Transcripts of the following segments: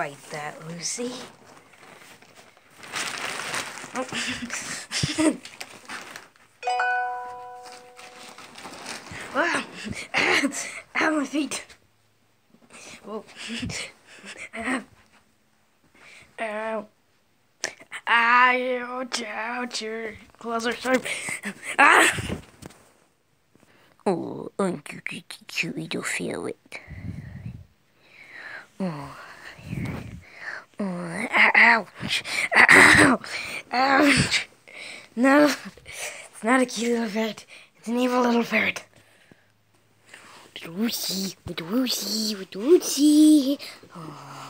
Bite that, Lucy. Oh. wow. Ow, my feet. Whoa. Ow. Ow. Ouch, ouch, your claws are sharp. Ah! Oh, Uncle Chewy don't feel it. Oh, oh, ouch, ouch. No, it's not a cute little ferret. It's an evil little ferret. Woozy, with woozy, with. Oh.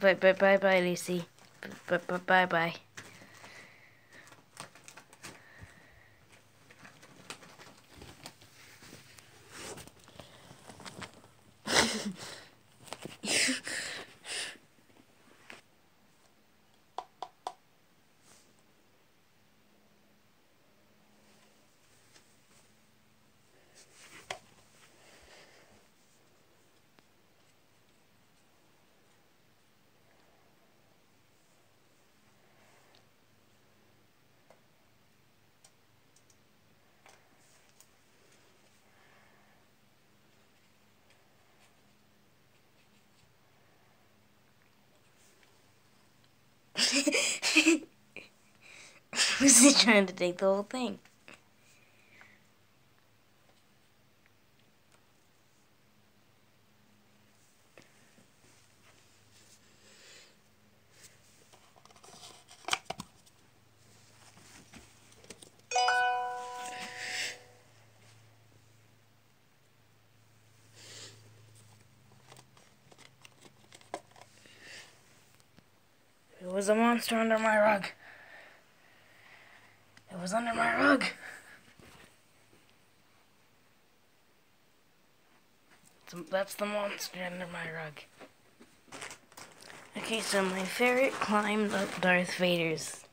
Bye bye bye bye Lucy. Bye bye bye bye. He trying to take the whole thing? It was a monster under my rug. Was under my rug. That's the monster under my rug. Okay, so my ferret climbed up Darth Vader's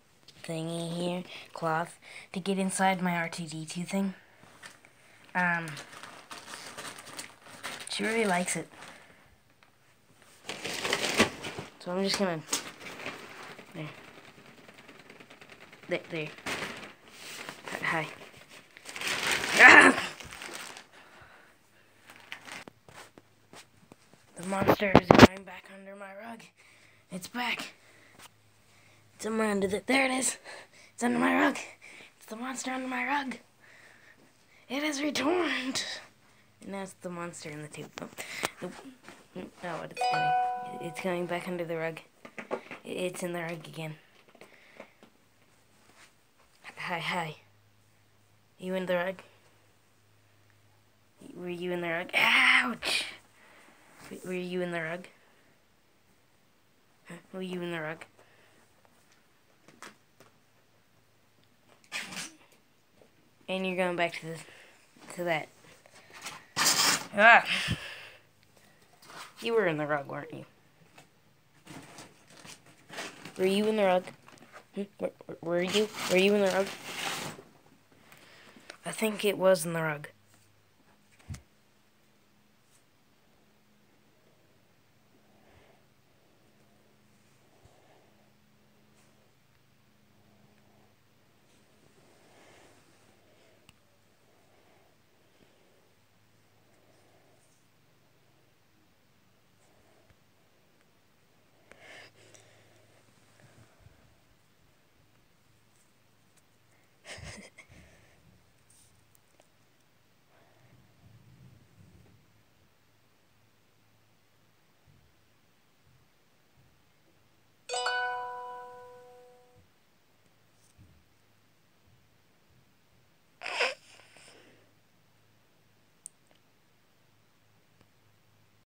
thingy here, cloth, to get inside my R2-D2 thing. Um, she really likes it. So I'm just gonna, there, there, there. Hi. The monster is going back under my rug. It's back. It's under the. There it is. It's under my rug. It's the monster under my rug. It has returned. And that's the monster in the tube. Oh, nope. Nope. Oh, what it's doing. It's going back under the rug. It's in the rug again. Hi, hi. You in the rug? Were you in the rug? Ouch! Were you in the rug? Huh? Were you in the rug? And you're going back to the to that. Ah! You were in the rug, weren't you? Were you in the rug? Were, were you? Were you in the rug? I think it was in the rug.